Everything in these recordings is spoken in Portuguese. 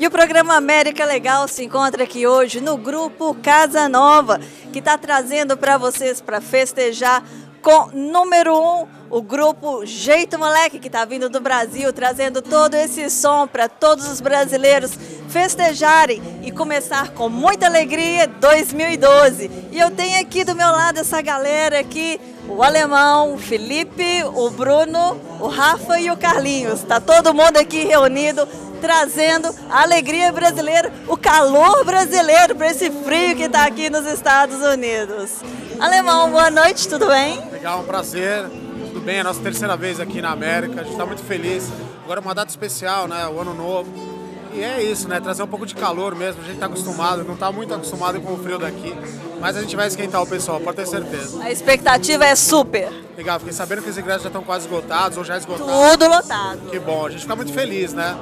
E o programa América Legal se encontra aqui hoje no grupo Casa Nova, que está trazendo para vocês para festejar com número um, o grupo Jeito Moleque, que está vindo do Brasil, trazendo todo esse som para todos os brasileiros festejarem e começar com muita alegria 2012. E eu tenho aqui do meu lado essa galera aqui, o Alemão, o Felipe, o Bruno, o Rafa e o Carlinhos. Está todo mundo aqui reunido trazendo a alegria brasileira, o calor brasileiro para esse frio que está aqui nos Estados Unidos. Alemão, boa noite, tudo bem? Legal, um prazer. Tudo bem, é a nossa terceira vez aqui na América, a gente está muito feliz. Agora é uma data especial, né? O ano novo. E é isso, né? Trazer um pouco de calor mesmo. A gente está acostumado, não está muito acostumado com o frio daqui. Mas a gente vai esquentar o pessoal, pode ter certeza. A expectativa é super. Legal, fiquei sabendo que os ingressos já estão quase esgotados ou já esgotados. Tudo lotado. Que bom, a gente fica muito feliz, né?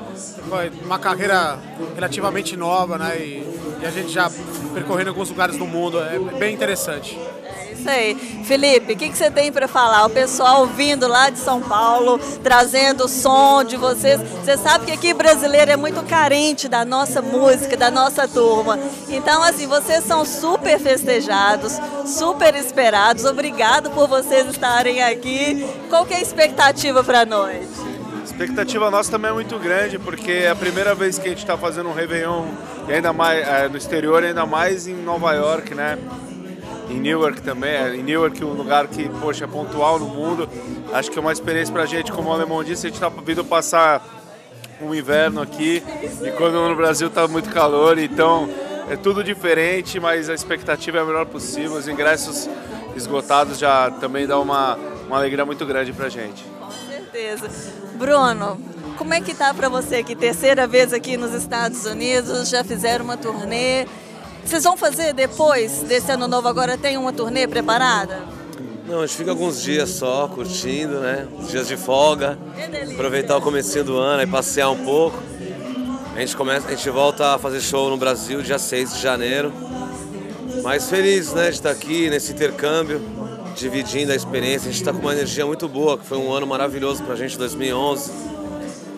Foi uma carreira relativamente nova, né? E, e a gente já percorrendo alguns lugares do mundo. É bem interessante isso aí. Felipe, o que, que você tem para falar? O pessoal vindo lá de São Paulo, trazendo o som de vocês. Você sabe que aqui brasileiro é muito carente da nossa música, da nossa turma. Então, assim, vocês são super festejados, super esperados. Obrigado por vocês estarem aqui. Qual que é a expectativa para a noite? A expectativa nossa também é muito grande, porque é a primeira vez que a gente está fazendo um Réveillon, ainda mais é, no exterior, ainda mais em Nova York, né? Em Newark também. É, em Newark, um lugar que, poxa, é pontual no mundo. Acho que é uma experiência pra gente, como o Alemão disse, a gente tá vindo passar um inverno aqui e quando no Brasil tá muito calor, então é tudo diferente, mas a expectativa é a melhor possível. Os ingressos esgotados já também dá uma, uma alegria muito grande pra gente. Com certeza. Bruno, como é que tá para você que terceira vez aqui nos Estados Unidos, já fizeram uma turnê? Vocês vão fazer depois desse ano novo agora? Tem uma turnê preparada? Não, a gente fica alguns dias só, curtindo, né? Os dias de folga. Aproveitar o comecinho do ano e passear um pouco. A gente, começa, a gente volta a fazer show no Brasil dia 6 de janeiro. Mas feliz né, de estar aqui nesse intercâmbio, dividindo a experiência. A gente está com uma energia muito boa, que foi um ano maravilhoso para a gente, 2011.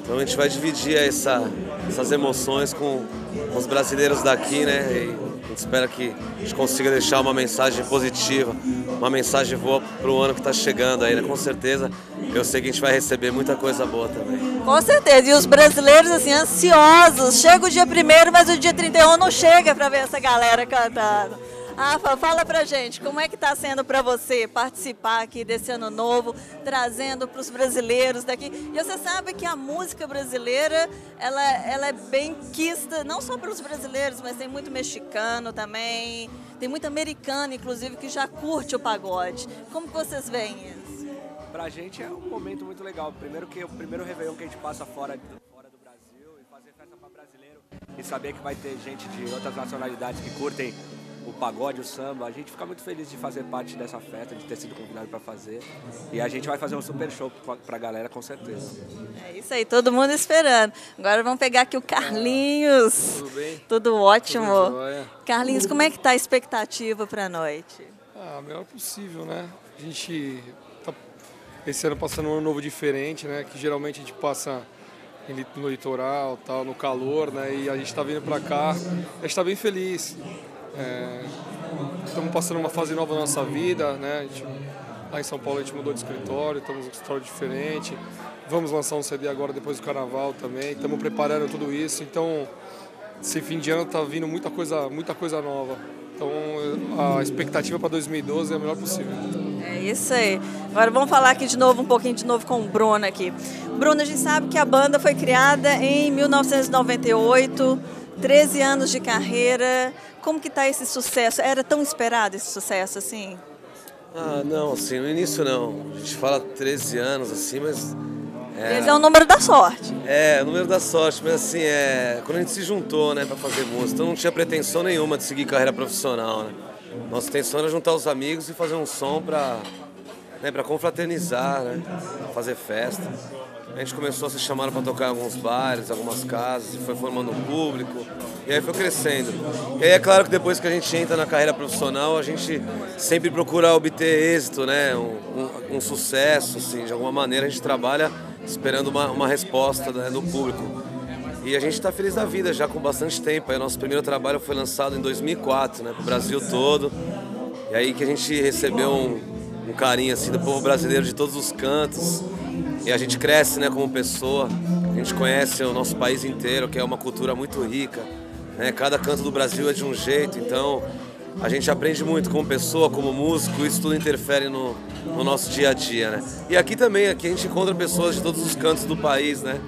Então a gente vai dividir essa, essas emoções com, com os brasileiros daqui, né? E gente espera que a gente consiga deixar uma mensagem positiva, uma mensagem boa para o ano que está chegando aí, né? Com certeza, eu sei que a gente vai receber muita coisa boa também. Com certeza, e os brasileiros, assim, ansiosos. Chega o dia primeiro, mas o dia 31 não chega para ver essa galera cantando. Rafa, fala pra gente, como é que está sendo para você participar aqui desse ano novo, trazendo para os brasileiros daqui? E você sabe que a música brasileira, ela, ela é bem quista, não só para os brasileiros, mas tem muito mexicano também, tem muito americano, inclusive, que já curte o pagode. Como que vocês veem isso? Pra gente é um momento muito legal. Primeiro que o primeiro Réveillon que a gente passa fora, fora do Brasil e fazer festa para brasileiro e saber que vai ter gente de outras nacionalidades que curtem o pagode, o samba. A gente fica muito feliz de fazer parte dessa festa, de ter sido convidado para fazer. E a gente vai fazer um super show para a galera, com certeza. É isso aí, todo mundo esperando. Agora vamos pegar aqui o Carlinhos. Tudo bem? Tudo ótimo. Tudo Carlinhos, como é que tá a expectativa para a noite? Ah, a melhor possível, né? A gente tá esse ano passando um ano novo diferente, né? Que geralmente a gente passa no litoral, tal, no calor, né? E a gente está vindo para cá, a gente está bem feliz. É, estamos passando uma fase nova na nossa vida, né? Gente, lá em São Paulo a gente mudou de escritório, estamos um escritório diferente. Vamos lançar um CD agora depois do carnaval também. Estamos preparando tudo isso. Então, esse fim de ano está vindo muita coisa, muita coisa nova. Então, a expectativa para 2012 é a melhor possível. É isso aí. Agora vamos falar aqui de novo, um pouquinho de novo com o Bruno aqui. Bruno, a gente sabe que a banda foi criada em 1998, 13 anos de carreira. Como que está esse sucesso? Era tão esperado esse sucesso assim? Ah, não, assim, no início não. A gente fala 13 anos assim, mas. É, 13 é o número da sorte. É, o número da sorte, mas assim, é. Quando a gente se juntou, né, para fazer música, então não tinha pretensão nenhuma de seguir carreira profissional, né? Nossa intenção era juntar os amigos e fazer um som para né, para confraternizar, né? Fazer festa. A gente começou a ser chamado para tocar em alguns bares, algumas casas, foi formando um público, e aí foi crescendo. E aí é claro que depois que a gente entra na carreira profissional, a gente sempre procura obter êxito, né? um, um, um sucesso, assim, de alguma maneira a gente trabalha esperando uma, uma resposta né, do público. E a gente está feliz da vida já com bastante tempo. Aí, nosso primeiro trabalho foi lançado em 2004, né, para o Brasil todo. E aí que a gente recebeu um, um carinho assim do povo brasileiro de todos os cantos. E a gente cresce, né, como pessoa. A gente conhece o nosso país inteiro, que é uma cultura muito rica. Né? Cada canto do Brasil é de um jeito, então a gente aprende muito como pessoa, como músico, isso tudo interfere no, no nosso dia a dia, né? E aqui também, aqui a gente encontra pessoas de todos os cantos do país, né?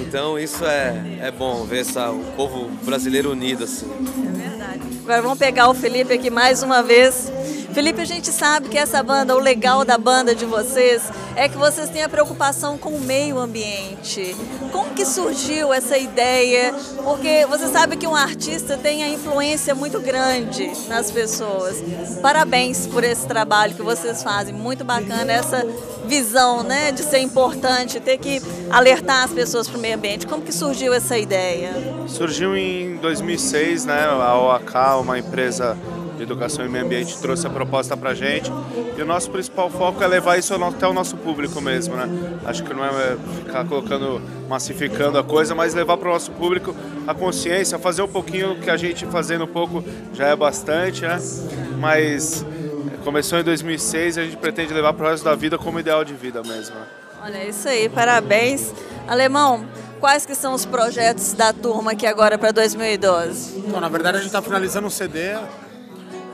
Então isso é, é bom ver essa, o povo brasileiro unido assim. É verdade. Agora vamos pegar o Felipe aqui mais uma vez. Felipe, a gente sabe que essa banda, o legal da banda de vocês é que vocês têm a preocupação com o meio ambiente. Como que surgiu essa ideia? Porque você sabe que um artista tem a influência muito grande nas pessoas. Parabéns por esse trabalho que vocês fazem. Muito bacana essa visão, né, de ser importante, ter que alertar as pessoas para o meio ambiente. Como que surgiu essa ideia? Surgiu em 2006, né, a OAK, uma empresa de Educação e Meio Ambiente trouxe a proposta para a gente. E o nosso principal foco é levar isso até o nosso público mesmo, né? Acho que não é ficar colocando, massificando a coisa, mas levar para o nosso público a consciência, fazer um pouquinho que a gente fazendo um pouco já é bastante, né? Mas começou em 2006 e a gente pretende levar para o resto da vida como ideal de vida mesmo. Né? Olha, é isso aí, parabéns. Alemão, quais que são os projetos da turma aqui agora para 2012? Então, na verdade, a gente está finalizando um CD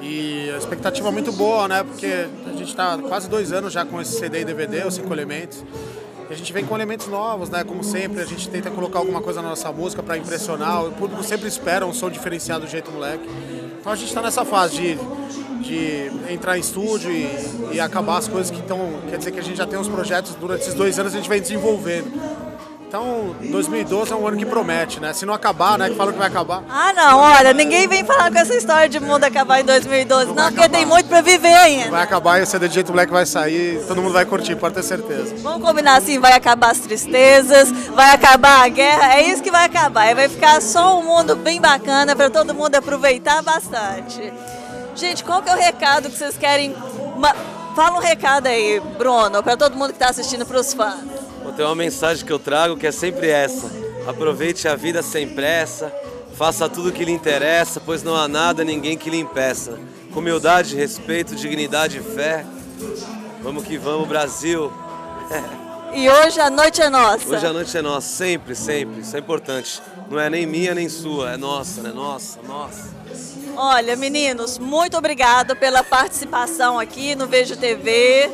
e a expectativa é muito boa, né? Porque a gente está quase dois anos já com esse CD e DVD, os cinco elementos. E a gente vem com elementos novos, né? Como sempre, a gente tenta colocar alguma coisa na nossa música para impressionar. O público sempre espera um som diferenciado do jeito moleque. Então a gente está nessa fase de, de entrar em estúdio e, e acabar as coisas que estão. Quer dizer que a gente já tem uns projetos durante esses dois anos a gente vem desenvolvendo. Então, 2012 é um ano que promete, né? Se não acabar, né? Que falam que vai acabar. Ah, não, olha, ninguém vem falar com essa história de mundo acabar em 2012, não, não porque tem muito pra viver ainda. Vai acabar e o CD de jeito Black vai sair, todo mundo vai curtir, pode ter certeza. Vamos combinar assim, vai acabar as tristezas, vai acabar a guerra, é isso que vai acabar. Aí vai ficar só um mundo bem bacana pra todo mundo aproveitar bastante. Gente, qual que é o recado que vocês querem... Fala um recado aí, Bruno, para todo mundo que está assistindo, para os fãs tem uma mensagem que eu trago que é sempre essa: aproveite a vida sem pressa, faça tudo o que lhe interessa, pois não há nada, ninguém que lhe impeça. Com humildade, respeito, dignidade e fé. Vamos que vamos, Brasil! E hoje a noite é nossa. Hoje a noite é nossa, sempre, sempre. Isso é importante. Não é nem minha nem sua, é nossa, né? Nossa, nossa. Olha, meninos, muito obrigado pela participação aqui no Vejo TV.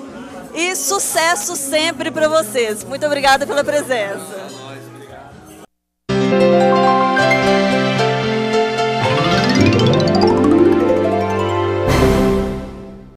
E sucesso sempre para vocês. Muito obrigada pela presença.